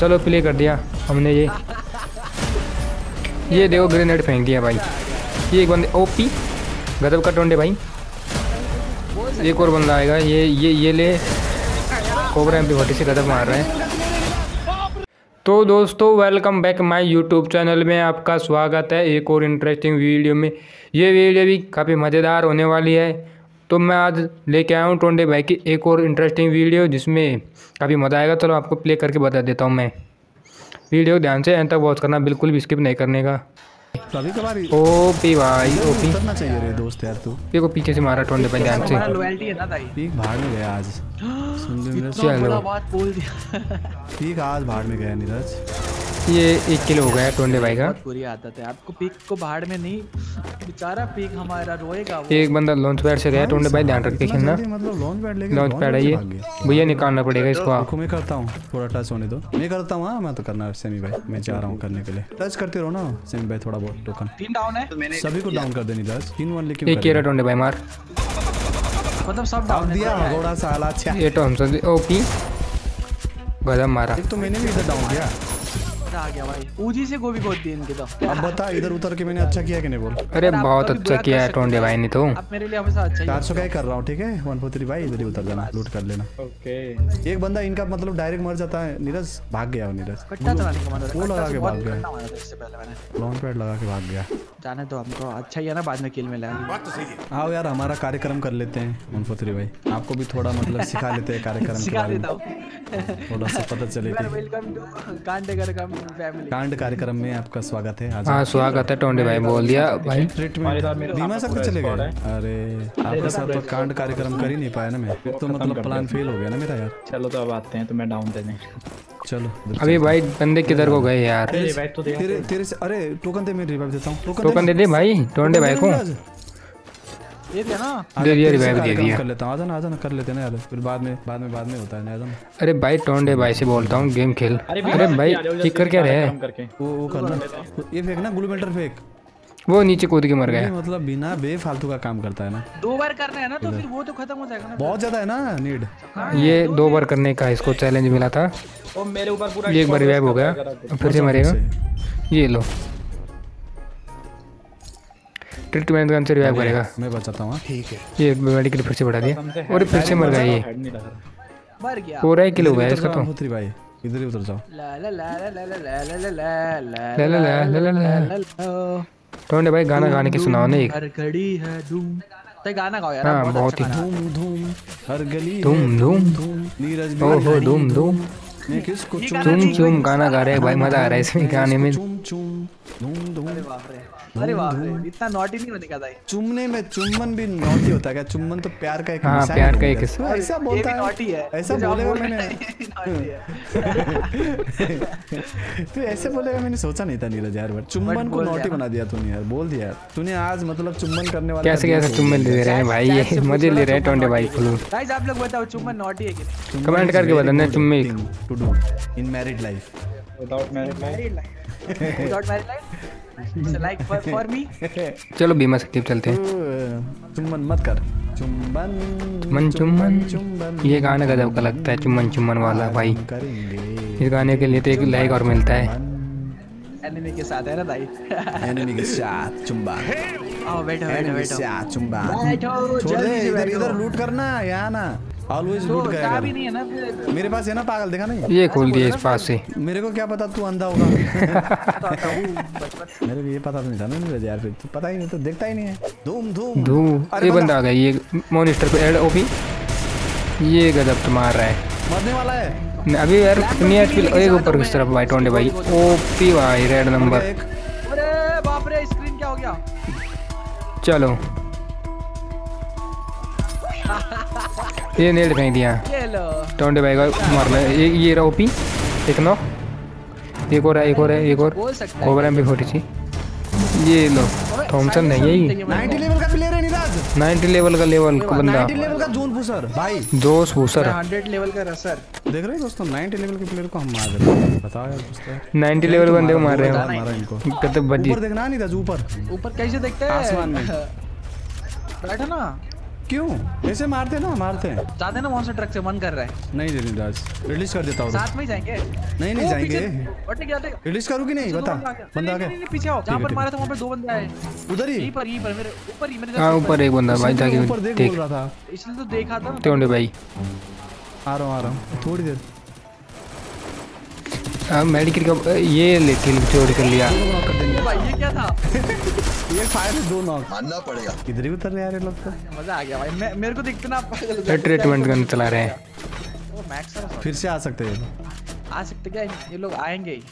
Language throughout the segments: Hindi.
चलो प्ले कर दिया हमने ये। ये देखो ग्रेनेड फेंक दिया भाई। ये एक बंदे ओपी गजब का टोंडे भाई। एक और बंदा आएगा। ये ये ये ले। कोबरा एम पी से गजब मार रहे हैं। तो दोस्तों welcome back my YouTube channel में आपका स्वागत है एक और इंटरेस्टिंग वीडियो में। ये वीडियो भी काफ़ी मज़ेदार होने वाली है। तो मैं आज लेके आया हूँ टोंडे भाई की एक और इंटरेस्टिंग वीडियो जिसमें काफ़ी मज़ा आएगा। चलो आपको प्ले करके बता देता हूँ मैं। वीडियो ध्यान से एंड तक वॉच करना बिल्कुल भी स्किप नहीं करने का। कभी कभार ओपी भाई ओपी। उतरना चाहिए रे दोस्त यार तू। ये को पीछे से मारा टोंडे भाई ध्यान से। हमारा लॉयल्टी है ना भाई? पीक भाड़ में गया आज। सुन ले मेरे बात बोल दिया। पीक आज भाड़ में गया नीरज। ये एक किलो हो गया टोंडे भाई का। बुरी आदत है। आपको पीक को बाहर में नहीं बेचारा पीक हमारा रोएगा वो एक बंदा लॉन्च पैड से गया टोंडे भाई ध्यान रख के खेलना। मतलब लॉन्च पैड लेके लॉन्च पैड है ये। भैया निकालना पड़ेगा इसको आप। देखो मैं करता हूँ थोड़ा टच होने दो। मैं करता हूँ हाँ मैं तो करना है सेमी भाई। मैं जा रहा हूँ करने के लिए। टच करते रहो ना सेमी भाई थोड़ा बहुत टोकन तीन डाउन है। सभी को डाउन कर दे नीरज तीन वन लेके एक केरा टोंडे भाई मार। मतलब सब डाउन दिया थोड़ा सा आला अच्छा। ये तो हमसे ओपी गजब मारा। एक तो मैंने भी इधर डाउन किया। मज़ा आ गया भाई। ऊजी से गोभी खोद दी इनके तो। अब बता इधर उतर के मैंने अच्छा किया कि नहीं बोल? अरे बहुत अच्छा किया है टोंडे भाई ने तो। आप मेरे लिए हमेशा अच्छा चार सौ का ही। कर रहा हूँ ठीक है? वन फोर थ्री भाई इधर ही उतर जाना लूट कर लेना। ओके एक बंदा इनका मतलब डायरेक्ट मर जाता है नीरज भाग गया वो नीरज। कट्टा चलाने का मतलब वो लगा के भाग गया। इससे पहले मैंने। लॉन्च पैड लगा के भाग गया। जाने दो हमको अच्छा ही है ना बाद में किल मिलेगा आओ यार हमारा कार्यक्रम कर लेते हैं वन फोर थ्री भाई। आपको भी थोड़ा मतलब सिखा लेते हैं कार्यक्रम के सिखा बारे देता में थोड़ा सा पता चले कि वेलकम टू कम फैमिली कांड कार्यक्रम में आपका स्वागत है। आज हाँ स्वागत है टोंडे भाई बोल दिया। भाई। ट्रीटमेंट बीमा सब कुछ चले गए? अरे आपके साथ तो कांड कार्यक्रम कर ही नहीं पाया ना मैं। तो मतलब प्लान फेल हो गया ना मेरा यार। चलो तो अब आते हैं तुम्हें डाउन देने। चलो अभी भाई बंदे किधर को गए यार? तो तेरे तेरे से अरे टोकन दे मैं रिवाइव देता हूँ। टोकन दे दे भाई टोंडे भाई को। ये दिया ना? दे दिया रिवाइव दे दिया। कर लेता हूँ। आजा ना आजा ना कर लेते ना यार। फिर बाद में बाद में बाद में होता है ना आजा ना। अरे भाई टोंडे भाई से बोलता हूँ गेम खेल। अरे भाई ठीक कर क्या रहे काम करके वो वो करना। ये फेंक ना ग्लू मेल्टर फेंक। वो नीचे कूद के मर गया। मतलब बिना बेफालतू का काम करता है ना। दो बार करना है ना तो फिर वो तो खत्म हो जाएगा ना। बहुत ज़्यादा है ना नीड ये दो बार करने का इसको चैलेंज मिला था। और मेरे ऊपर पूरा ये एक बार रिवाइव हो गया फिर से मरेगा। ये लो। ट्रीटमेंट का आंसर रिवाइव करेगा मैं बचाता हूँ ये मेडिकल फिर से बढ़ा दिया और फिर से मर गया ये पूरा ही किलो गया इसका तो इधर ही उधर जाओ ला ला ला ला ला ला ला टोन ठोंडे भाई गाना गाने की सुनाओ ना एक करकड़ी है धूम तो गाना गाओ यार हाँ बहुत ही धूम धूम हर गली धूम धूम नीरज भी ओहो धूम धूम चुम चुम गाना गा रहे हैं भाई मज़ा आ रहा है इसमें गाने में चूम चूम धूम धूम अरे वाह रे अरे बाप रे इतना नॉटी नहीं होने का था चुमने में चुम्बन भी नॉटी होता है क्या? चुम्बन तो प्यार का एक हाँ, प्यार का एक हिस्सा। ऐसा बोलता है। नॉटी है। ऐसा बोलेगा बोल मैंने है तू ऐसे बोलेगा मैंने सोचा नहीं था नीरज यार बट चुम्बन को नॉटी दिया बना दिया तूने यार बोल दिया तूने आज मतलब चुम्बन करने वाला कैसे कैसे चुम्बन ले रहे हैं भाई? ये मज़े ले रहे हैं टोंडे भाई फुल गाइस आप लोग बताओ चुम्बन नॉटी है कि नहीं? कमेंट करके बताना चुम्मे to do in married life without married life without married life like for for me चलो बीमा से चलते हैं। चुम्बन मत कर। चुम्बन मन चुम्बन। चुम्बन ये गाना गजब का लगता है चुम्बन चुम्बन वाला भाई। इस गाने के लिए तो एक लाइक और मिलता है। एनिमी के साथ है ना भाई? एनिमी के साथ चुम्बन। आओ बैठो बैठो बैठो। साथ चुम्बन। बैठो छोड़ दे जल्दी इधर इधर लूट करना यहाँ ना। ऑलवेज तो लूट चाबी करेगा नहीं है ना फिर। मेरे पास है ना पागल देखा नहीं? ये खोल दिया इस पास से। मेरे को क्या पता तू अंधा होगा? हूँ मेरे को ये पता तो नहीं था ना यार फिर तू पता ही नहीं तो देखता ही नहीं है। धूम धूम। धू अरे ये बंदा। आ गया ये मोनिस्टर पे एड ओपी ये गजब तो मार रहा है। मरने वाला है। अभी यार एचपी एक ऊपर किस तरफ़ भाई। टोंडे भाई ओपी भाई रेड नंबर अरे बाप रे स्क्रीन क्या हो गया? चलो। ये नेट फेंक दिया। ये लो टोंडे भाई का मारना है। ये ये रहा ओपी। एक नौ। एक और है एक और है एक और। बोल सकता है कोबरा एम थी। ये लो। थॉमसन नहीं है ये। 90 लेवल का प्लेयर है नीरज। 90 लेवल का लेवल का बंदा। 90 लेवल का जोन पुशर भाई। दोस्त भूसर हंड्रेड लेवल का रसर देख रहे हो दोस्तों 90 लेवल के प्लेयर को हम मार देते हैं। बताओ यार दोस्तों। 90 लेवल बंदे को मार रहे मारा हैं। मारा इनको। कतब बजी ऊपर देखना नीरज ऊपर। ऊपर कैसे देखते हैं? आसमान में। बैठो ना। क्यों? ऐसे मारते ना मारते हैं। जाते ना मॉन्स्टर ट्रक से मन कर रहा है। नहीं नहीं राज रिलीज़ कर देता हूँ। साथ में ही जाएँगे। नहीं नहीं ओ, जाएँगे। रिलीज़ करूँ कि नहीं? बता। बंदा आ गया। पीछे आओ। जहाँ पर मारा था वहाँ पे दो बंदे आए। उधर ही? यहीं पर यहीं पर मेरे ऊपर ही मेरे हाँ ऊपर। एक बंदा भाई उसने जाके ऊपर देख बोल रहा था। इसलिए तो देखा था। टोंडे भाई। आ रहा हूँ आ रहा हूँ। थोड़ी देर। हाँ मेडिकल का ये ले किल चोरी कर लिया। भाई ये क्या था? एक फायर में दो नॉक मानना पड़ेगा। इधर ही उतर रहे यार ये लोग तो? मज़ा आ गया भाई। मैं मेरे को दिखते ना पागल ट्रीटमेंट गन चला रहे हैं। ओ मैक्स है फिर से आ सकते हैं। ये लोग। आ सकते क्या? ये लोग आएँगे ही।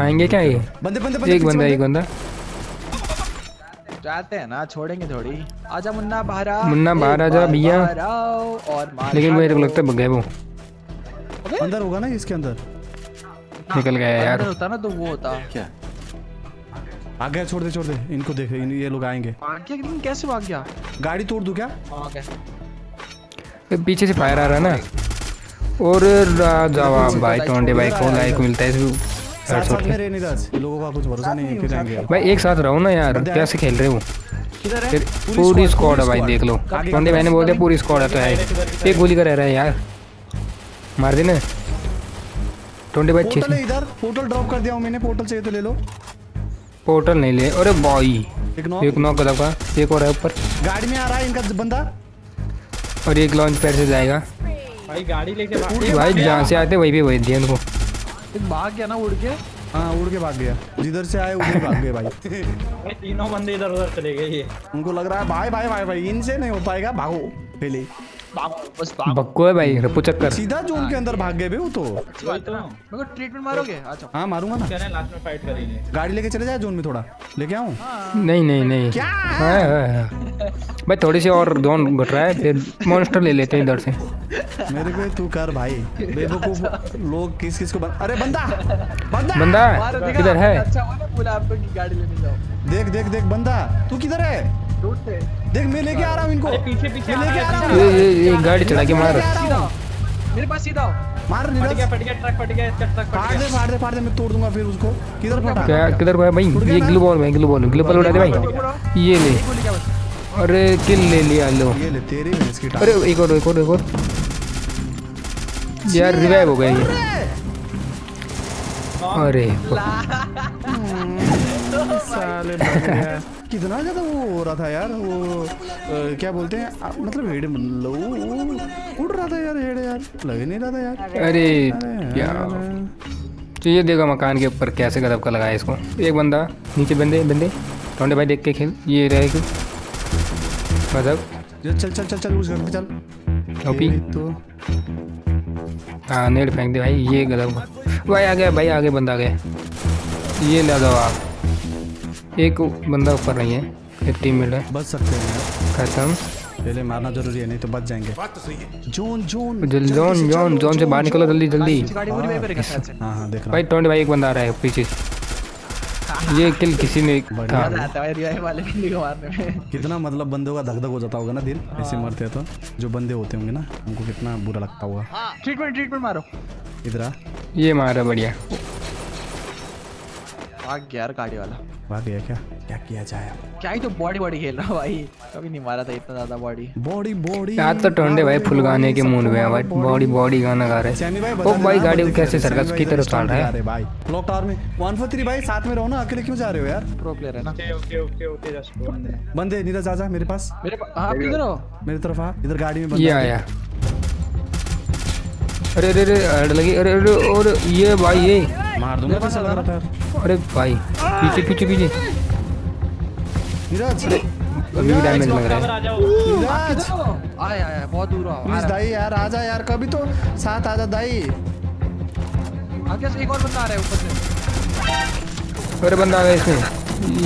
आएँगे क्या ये? बंदे बंदे बंदे एक बंदा एक बंदा। जाते हैं ना छोड़ेंगे थोड़ी। आजा मुन्ना बाहर आ मुन्ना बाहर एक आजा भैया। और लेकिन मेरे को लगता है गए वो अंदर होगा ना इसके अंदर? निकल गया यार। होता ना तो वो होता। आ गया छोड़ दे छोड़ दे। इनको देख इन ये लोग आएँगे। भाग गया लेकिन कैसे भाग गया? गाड़ी तोड़ दूँ क्या? भाग पीछे से फायर आ रहा है ना? और जवाब भाई टोंडे भाई को लाइक मिलता है साथ साथ के में रह दास लोगों का कुछ भरोसा नहीं है फिर आएँगे भाई एक साथ रहो ना यार। कैसे खेल रहे हो? किधर है? फिर पूरी स्क्वाड है भाई देख लो। टोंडे भाई ने बोल दिया पूरी स्क्वाड है तो है। एक गोली का रह रहा है यार। मार देना। टोंडे भाई है इधर। पोर्टल ड्रॉप कर दिया हूँ मैंने। पोर्टल चाहिए तो ले लो। पोर्टल नहीं ले। अरे बॉय एक नॉक कदम का। एक और है ऊपर। गाड़ी में आ रहा है इनका बंदा। और एक लॉन्च पैड से जाएगा। भाई गाड़ी लेके भाग। भाई जहाँ से आते वहीं पे वही दिया उनको एक भाग गया ना उड़ के? हाँ उड़ के भाग गया। जिधर से आए उधर भाग गए भाई। भाई तीनों बंदे इधर उधर चले गए ये। उनको लग रहा है भाई भाई भाई भाई इनसे नहीं हो पाएगा भागो पहले। बस बक्को है भाई रपू चक्कर। सीधा जोन के अंदर भाग गए बे वो तो। तो मेरे ट्रीटमेंट मारोगे? अच्छा। हाँ मारूँगा ना। कह रहे हैं लास्ट में फाइट करेंगे। गाड़ी लेके चले जाए जोन में थोड़ा? लेके आऊँ? नहीं नहीं नहीं। क्या? हाँ, हाँ, हाँ। भाई थोड़ी सी और जोन घट रहा है फिर मॉन्स्टर ले लेते हैं इधर से। मेरे को तू कर भाई। बेवकूफ़ लोग किस किस को बन... अरे बंदा! बंदा! बंदा! किधर है? अच्छा बोला आपको कि गाड़ी लेने जाओ। देख देख देख बंदा। तू किधर है? देख मैं लेके आ रहा हूँ इनको। अरे पीछे पीछे मैं लेके आ रहा ये हूँ। ये ये गाड़ी चढ़ा के मार। मेरे पास सीधा। मार फट गया फट गया ट्रक फट गया इसका ट्रक फट फाड़ गया। दे फाड़ दे फाड़ दे मैं तोड़ दूँगा फिर उसको। किधर फटा? क्या किधर को है भाई ये ग्लू बॉल भाई ग्लू बॉल ग्लू बॉल उड़ा दे भाई। ये ले। अरे किल ले लिया लो। ये ले तेरी भैंस की टांग। अरे एक और एक और एक और। यार रिवाइव हो गया ये। अरे! साले गया। कितना ज़्यादा वो हो रहा था यार वो अ, क्या बोलते हैं मतलब हेड लो उड़ रहा था यार हेड यार लग ही नहीं रहा था यार। अरे क्या? तो ये देखो मकान के ऊपर कैसे गदब का लगाया इसको। एक बंदा नीचे बंदे बंदे टोंडे भाई देख के खेल ये रहेगी गदब। चल चल चल चल चल उस घर पे चल। ओपी तो। हाँ नेट फेंक दे भाई ये गदब। भाई आ गया भाई आगे बंदा आ गया। ये ला दो आप। एक बंदा ऊपर नहीं है एक टीम में है। बच सकते हैं खत्म। पहले मारना ज़रूरी है नहीं तो बच जाएँगे। जोन जोन जल्दी जल्दी से जोन जोन चलो, जोन से बाहर निकलो जल्दी जल्दी। से हाँ हाँ देख रहा भाई टोंडे भाई एक बंदा आ रहा है पीछे ये किल किसी ने था। है वाले मारने में। कितना मतलब बंदों का धक धक हो जाता होगा ना दिल? ऐसे मरते हैं तो जो बंदे होते होंगे ना उनको कितना बुरा लगता होगा। ट्रीटमेंट ट्रीटमेंट मारो। इधर आ। ये मारा बढ़िया। भाग गया यार गाड़ी वाला भाग गया क्या? क्या किया जाए क्या ही तो बॉडी बॉडी खेल रहा भाई। कभी नहीं मारा था इतना ज़्यादा बॉडी बॉडी बॉडी आज तो टोंडे भाई फुल गाने के मूड में है भाई। बॉडी बॉडी गाना गा रहे भाई हैं ओ भाई गाड़ी बंदे को कैसे सर्कस की तरह चल रहा है? भाई। टावर में। वन फोर थ्री भाई साथ में रहो ना अकेले क्यों जा रहे हो यार? प्रो प्लेयर है ना। ओके ओके ओके जस्ट बंदे बंदे नीरज आजा मेरे पास। मेरे पास आप किधर हो। मेरी तरफ़ आ इधर गाड़ी में ये आया। अरे अरे अरे अरे लगी अरे अरे और ये भाई ये। मार दूँगा रहा था। अरे भाई पीछे पीछे पीछे। नीरज। अभी भी डैमेज लग रहा है। आ जाओ नीरज आया आया बहुत दूर हो। प्लीज़ दाई यार आजा यार कभी तो साथ आजा दाई। आगे से एक और बंदा आ रहा है ऊपर से। अरे बंदा आ गया इसमें।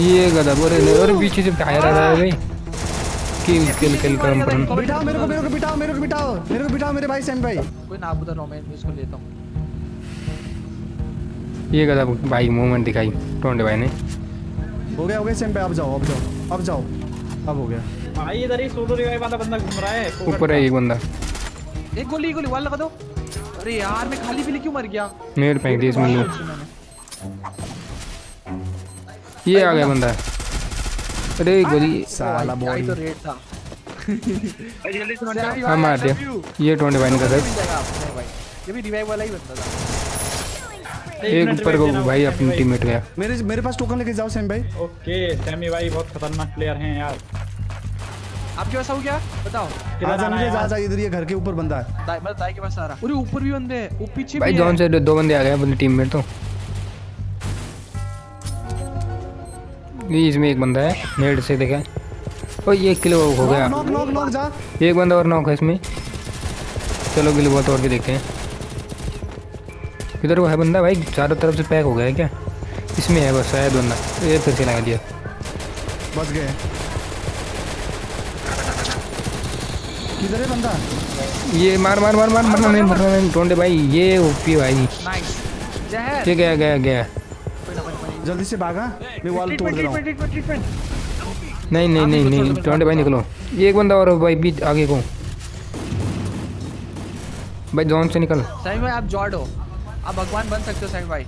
ये गधा अरे नहीं, अरे पीछे से टायर आ रहा है भाई। किल किल किल करम कर बिठाओ मेरे को मेरे को बिठाओ मेरे को बिठाओ। मेरे को बिठाओ मेरे भाई सैम भाई। कोई ना बुदा मैं इसको लेता हूँ। ये गधा भाई मूवमेंट दिखाई टोंडे भाई ने। हो गया हो गया सैम भाई अब जाओ अब जाओ अब जाओ। अब हो गया। भाई इधर ही सोलो रिवाइव वाला बंदा घूम रहा है ऊपर है एक बंदा। एक गोली एक गोली वाल लगा दो। अरे यार मैं खाली पीली क्यों मर गया? नेट फेंक दी इसमें ये आ गया बंदा। अरे गोली। साला बॉडी तो रेट था जल्दी से हाँ मार दिया। ये ने गजब ये भी रिवाइव वाला ही बंदा था। एक ऊपर को भाई अपनी टीममेट गया मेरे मेरे पास टोकन लेके जाओ सैम भाई। ओके सैमी भाई बहुत खतरनाक प्लेयर हैं यार। आपके पास हो क्या? बताओ। आजा मुझे जा जा इधर ये घर के ऊपर बंदा है। दाई मतलब दाई के पास आ रहा। अरे ऊपर भी बंदे हैं वो पीछे भाई भी जॉन से दो बंदे आ गए अपनी टीममेट तो। ये इसमें एक बंदा है नेट से देखा। ओ ये किलो हो गया। नॉक नॉक नॉक जा। एक बंदा और नॉक है इसमें। चलो गिल बहुत तोड़ के देखते हैं। इधर वो है बंदा भाई चारों तरफ़ से पैक हो गया है क्या? इसमें है बस शायद बंदा ये फिर से लगा दिया बच गए। किधर है बंदा? ये मार मार मार मार मरना नहीं मरना नहीं टोंडे भाई ये ओपी भाई। नाइस जहर। ये गया गया गया। जल्दी से भागा मैं वॉल तोड़ दे रहा हूँ। नहीं नहीं नहीं नहीं टोंडे भाई निकलो। ये एक बंदा और भाई बीच आगे को। भाई जॉन से निकल। सही भाई आप जॉर्ड हो। आप भगवान बन सकते हो सही भाई।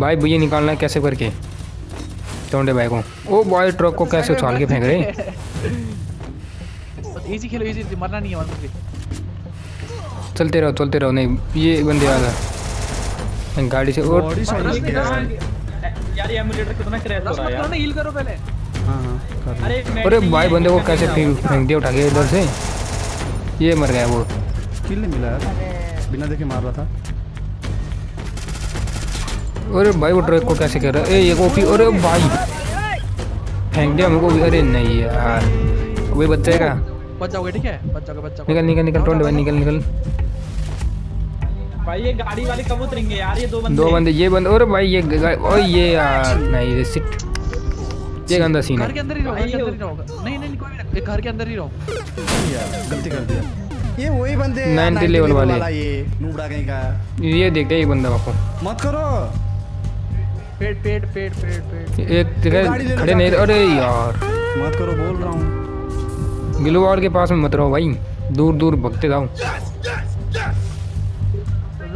भाई भैया निकालना है कैसे करके? टोंडे भाई को। ओ बॉय ट्रक को कैसे उछाल के फेंक रहे इजी खेलो इजी मरना नहीं है मतलब चलते रहो चलते रहो नहीं ये बंदे आ गए। गाड़ी से और यार। ये एमुलेटर कितना क्रैश हो रहा है यार। हील करो पहले। हाँ हाँ कर अरे अरे भाई बंदे को कैसे फेंक फेंक दिया उठा के इधर से? ये मर गया वो। किल नहीं मिला यार। बिना देखे मार रहा था। अरे भाई वो ट्रक को कैसे कर रहा है? ए ये कॉपी अरे भाई। फेंक दिया मेरे को भी। अरे नहीं यार। वही बच्चे का बच जाओगे ठीक है? बच जाओगे बच जाओगे निकल निकल निकल टोंडे भाई निकल निकल। भाई ये गाड़ी वाले कब उतरेंगे यार ये दो बंदे। दो बंदे ये बंदे अरे भाई ये ओए ये यार नहीं ये सिट ये गंदा सीन घर है के अंदर ही रहो घर के अंदर ही रहो। नहीं नहीं कोई भी एक घर के अंदर ही रहो। यार गलती कर दिया। ये वही बंदे 90 level वाले। ये नूबड़ा कहीं का। ये देखते हैं एक बंदा आपको मत करो। पेड़ पेड़ पेड़ पेड़ पेड़। एक गाड़ी जगह खड़े नहीं अरे यार। मत करो बोल रहा हूँ। गिलोवाल के पास में मत रहो भाई। दूर दूर भगते जाओ।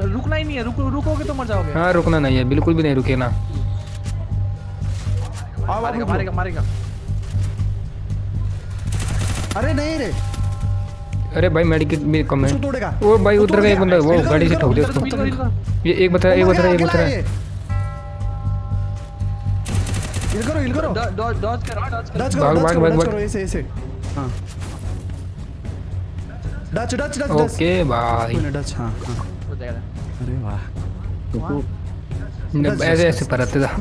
रुकना ही नहीं है। रुक रुकोगे तो मर जाओगे। हाँ रुकना नहीं है। बिल्कुल भी नहीं रुके ना। मारेगा मारेगा मारेगा। अरे नहीं रे। अरे भाई मेडिकेट भी कम है। वो भाई उतर गया एक बंदा। वो गाड़ी से ठोक दिया उसको। इधर। ये एक बता एक बता एक बता। हिल करो हिल करो। डॉज करो डॉज करो। डच भाग, करो डच भाग, करो ऐसे ऐसे। हाँ। डच डच डच ओके भाई कोई ना डच हाँ हाँ। हो जाएगा। अरे वाह। न- ऐसे ऐसे परतते था।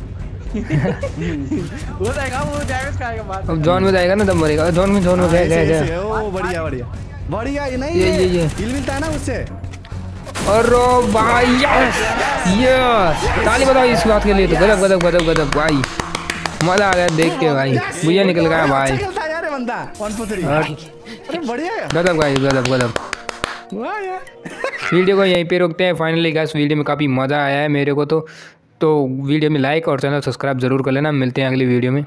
हो जाएगा वो डैमेज खाएगा बाद। अब जॉन में जाएगा ना तब मरेगा। जॉन में जॉन में गया ऐसे, गया ओ बढ़िया बढ़िया। बढ़िया ये नहीं ये, ये ये, ये। हिल मिलता है ना उससे। अरे भाई यस यस ताली बजाओ इस बात के लिए तो। गजब गजब गजब गजब भाई। मज़ा आ गया देख के भाई। भैया निकल गया भाई। अच्छा है गजब भाई गजब गजब। वीडियो को यहीं पे रोकते हैं। फाइनली गैस वीडियो में काफ़ी मज़ा आया है मेरे को तो। तो वीडियो में लाइक और चैनल सब्सक्राइब ज़रूर कर लेना। मिलते हैं अगली वीडियो में।